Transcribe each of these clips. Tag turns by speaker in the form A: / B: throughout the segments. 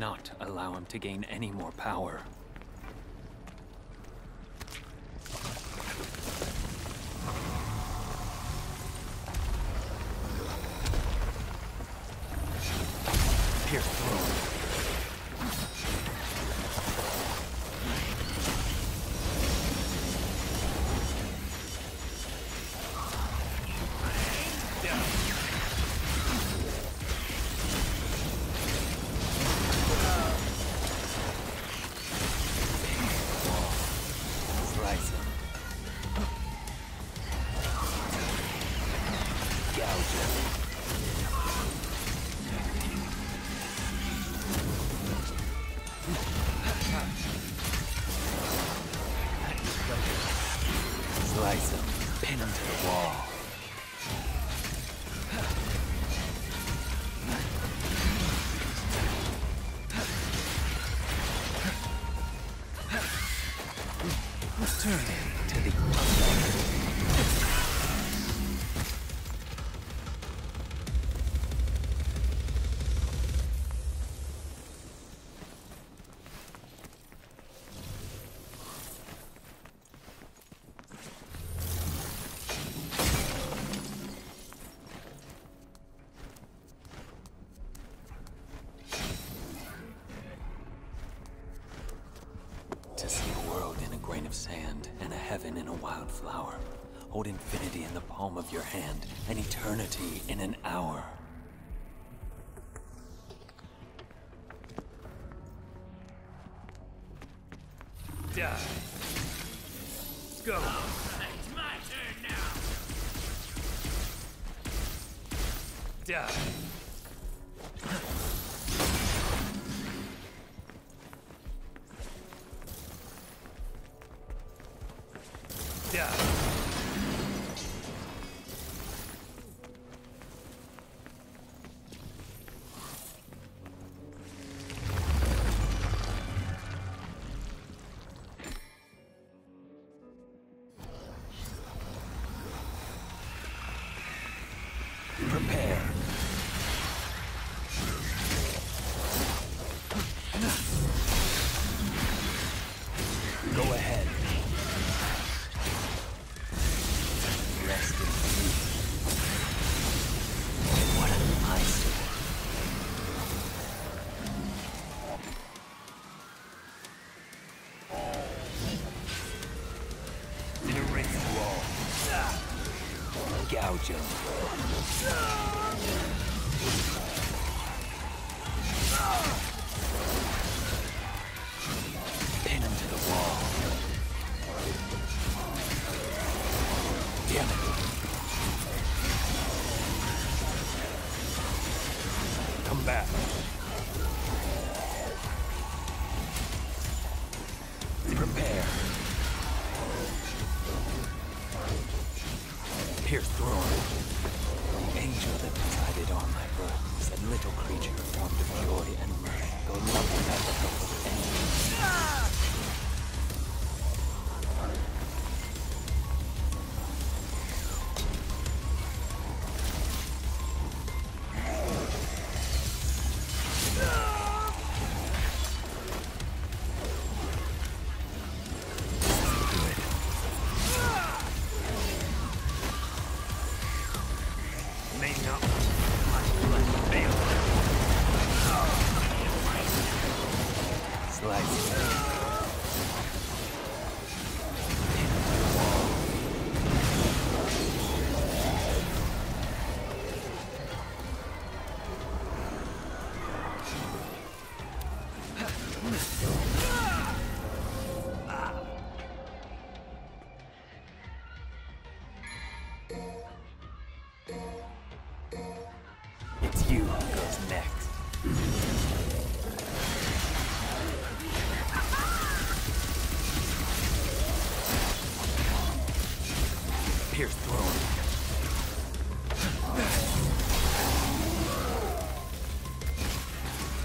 A: not allow him to gain any more power. Turn to the other.
B: die. Let's go.
C: It's my turn now.
B: Die.
A: gouge them.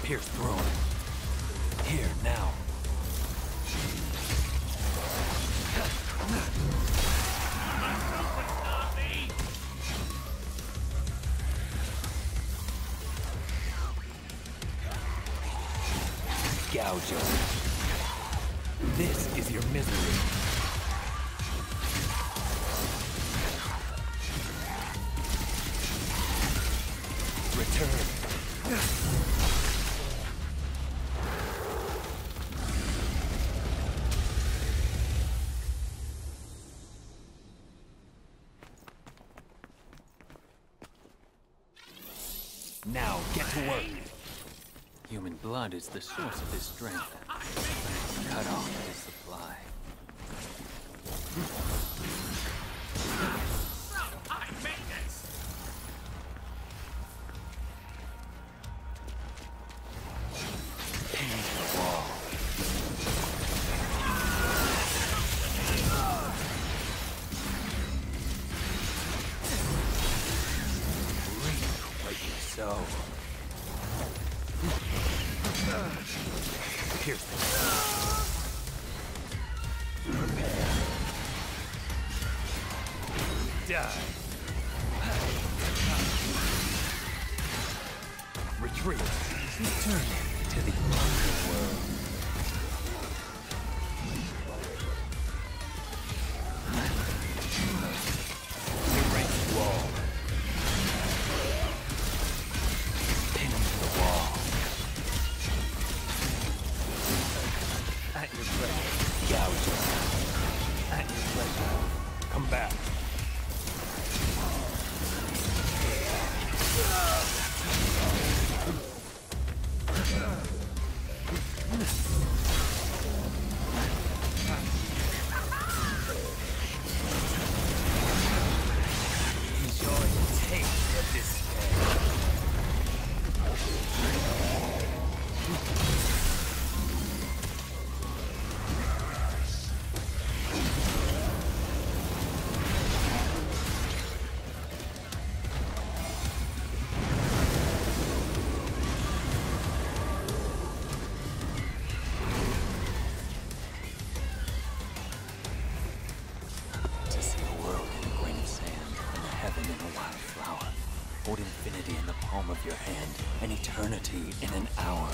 A: Here, throw it. Here, now. Gouge him. Is the source of his strength.
B: Die.
A: retreat. Return to the underworld. Wall. Pin the wall. At your pleasure. Gouge. At your pleasure. Come back. Heaven in a. Hold infinity in the palm of your hand, and eternity in an hour.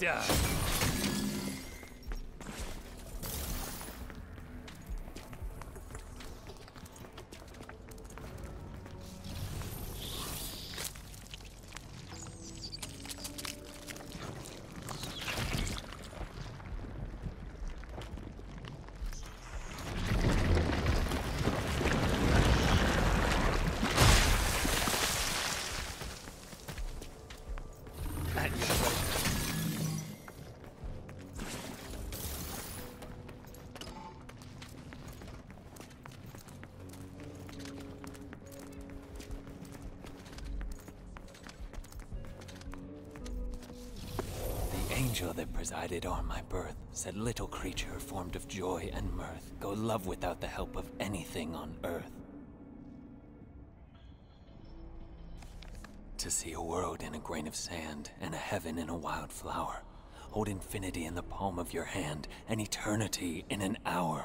B: Die.
A: Angel that presided on my birth said, Little creature formed of joy and mirth, go love without the help of anything on earth. To see a world in a grain of sand and a heaven in a wild flower. Hold infinity in the palm of your hand and eternity in an hour.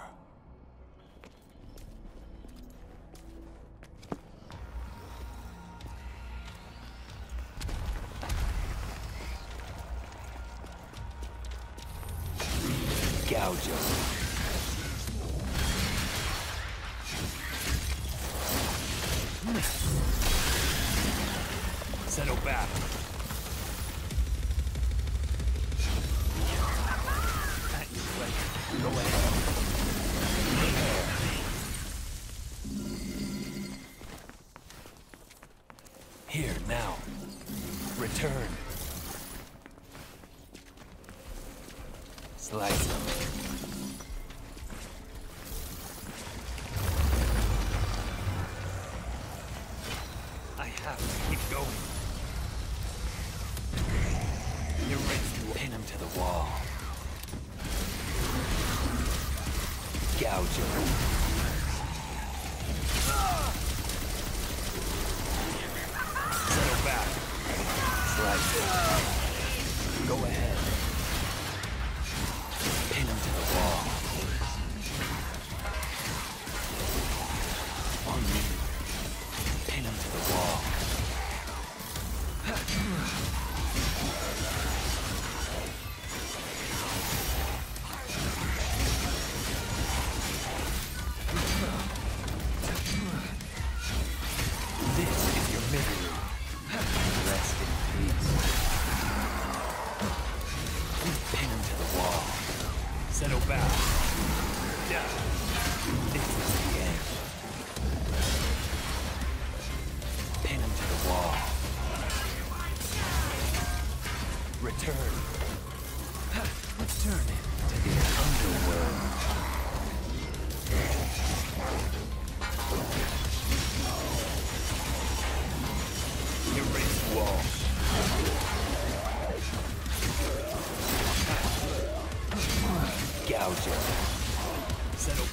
A: return.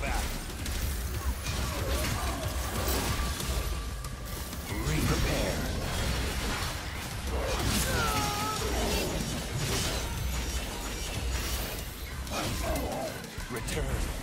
B: back.
A: Re-prepare. Return.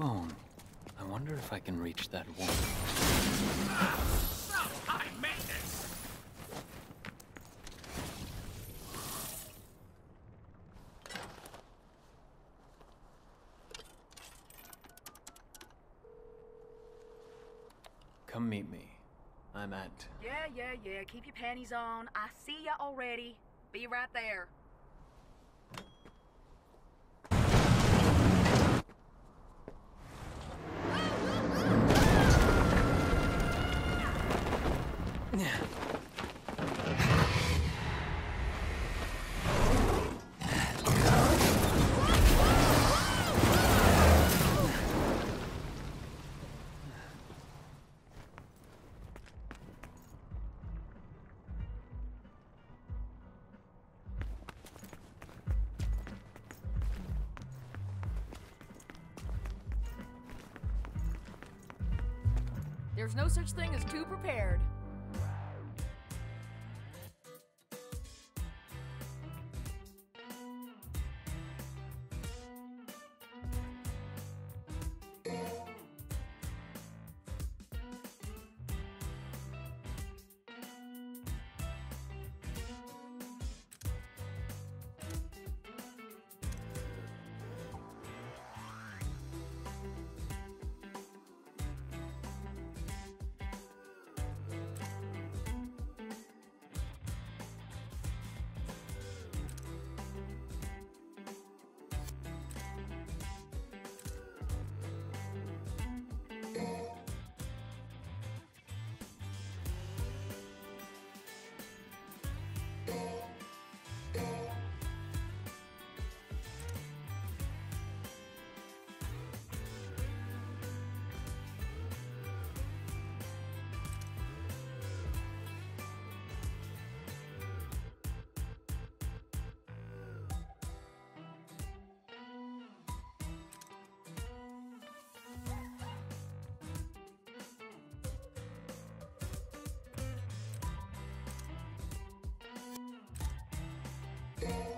A: phone. I wonder if I can reach that
C: one.
A: Come meet me. I'm at...
D: Yeah, yeah, yeah. Keep your panties on. I see ya already. Be right there.
E: There's no such thing as too prepared. Bye.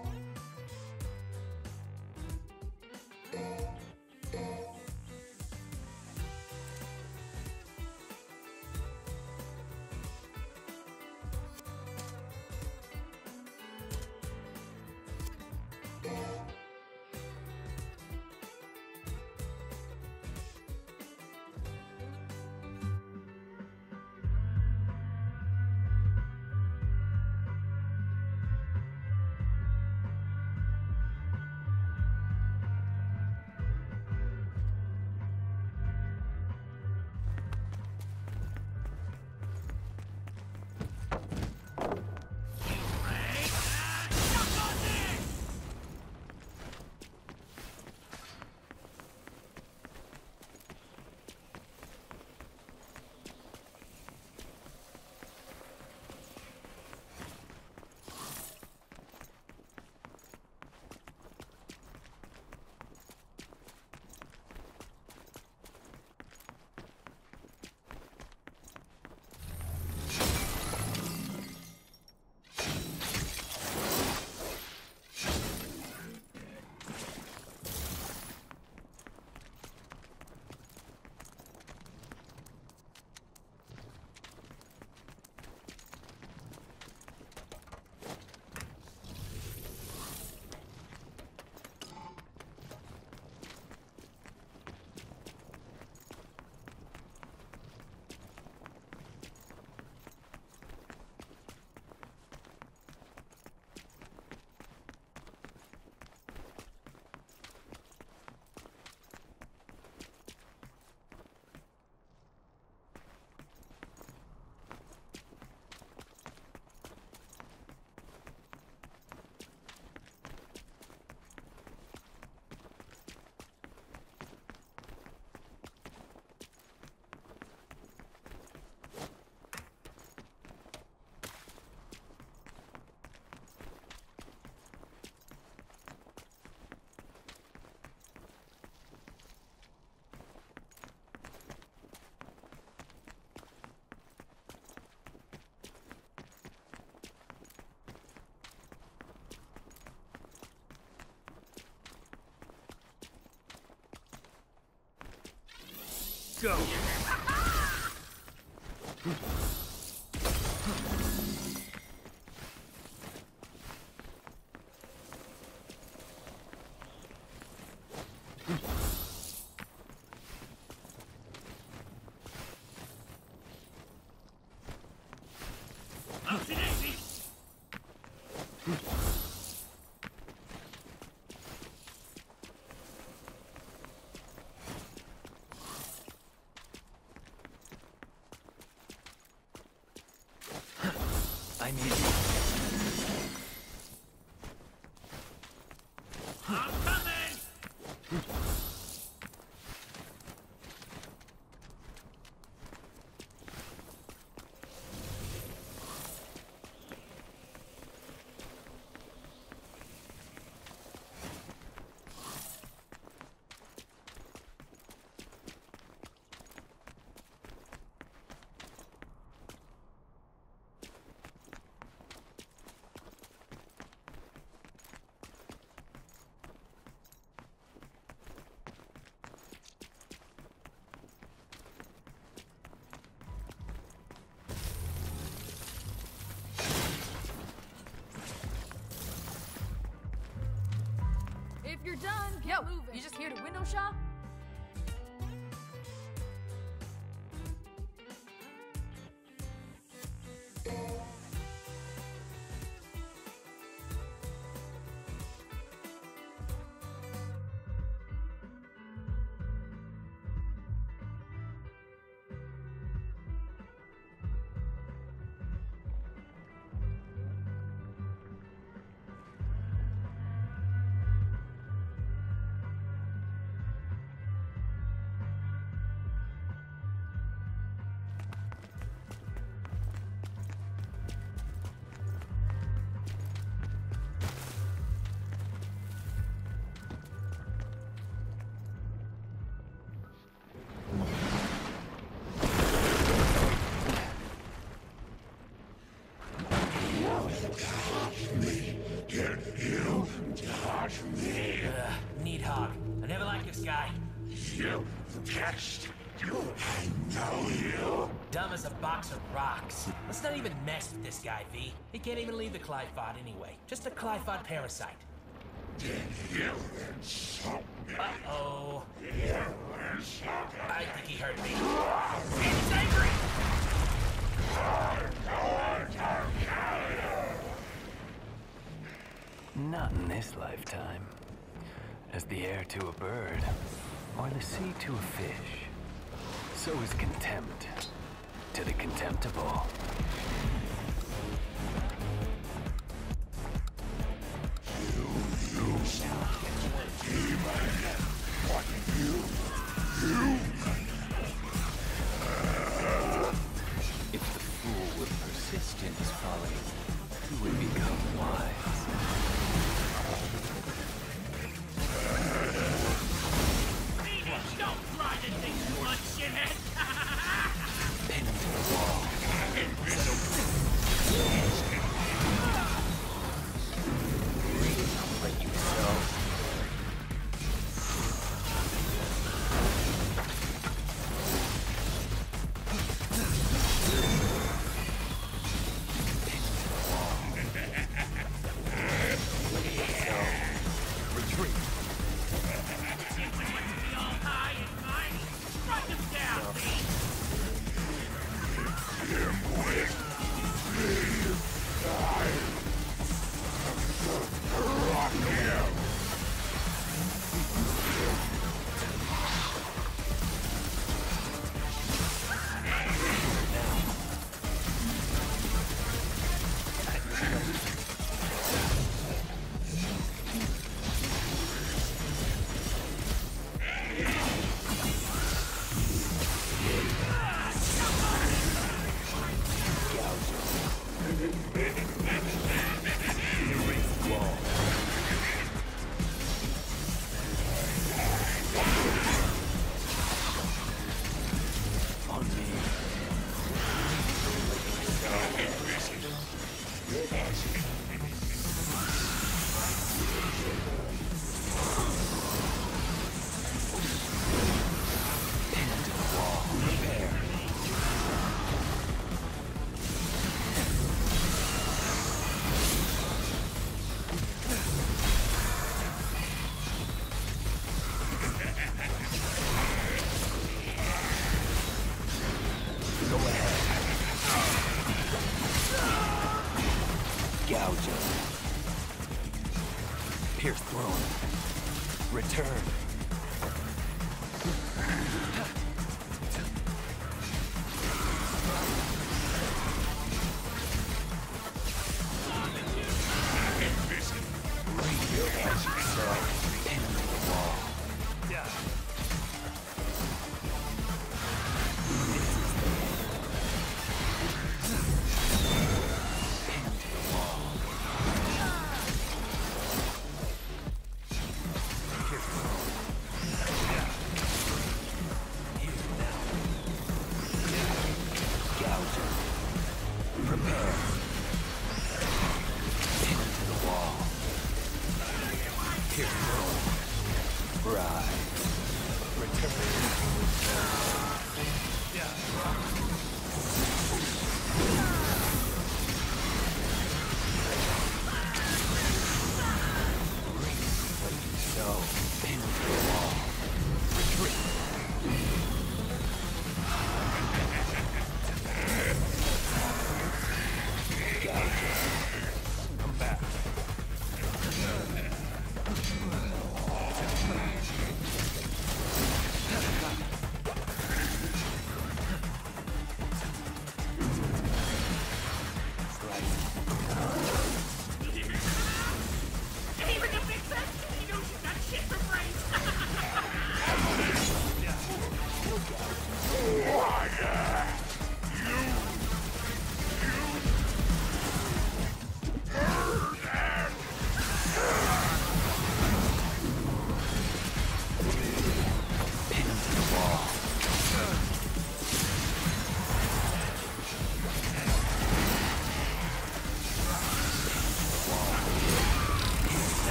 B: Go! Oopsie daisy!
A: I need you.
B: I'm coming!
D: If you're done, get moving. You just here to window shop?
C: Not even mess with this guy, V. He can't even leave the Qliphoth anyway. Just a Qliphoth parasite.
B: Did you insult me?
C: Uh-oh.
B: You insult
C: I think he hurt me. He's angry!
A: Not in this lifetime. As the air to a bird, or the sea to a fish, so is contempt to the contemptible.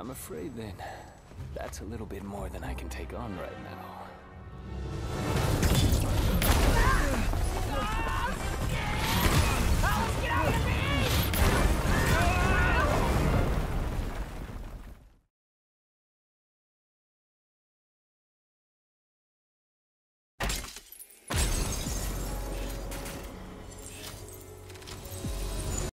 A: I'm afraid then. That's a little bit more than I can take on right now.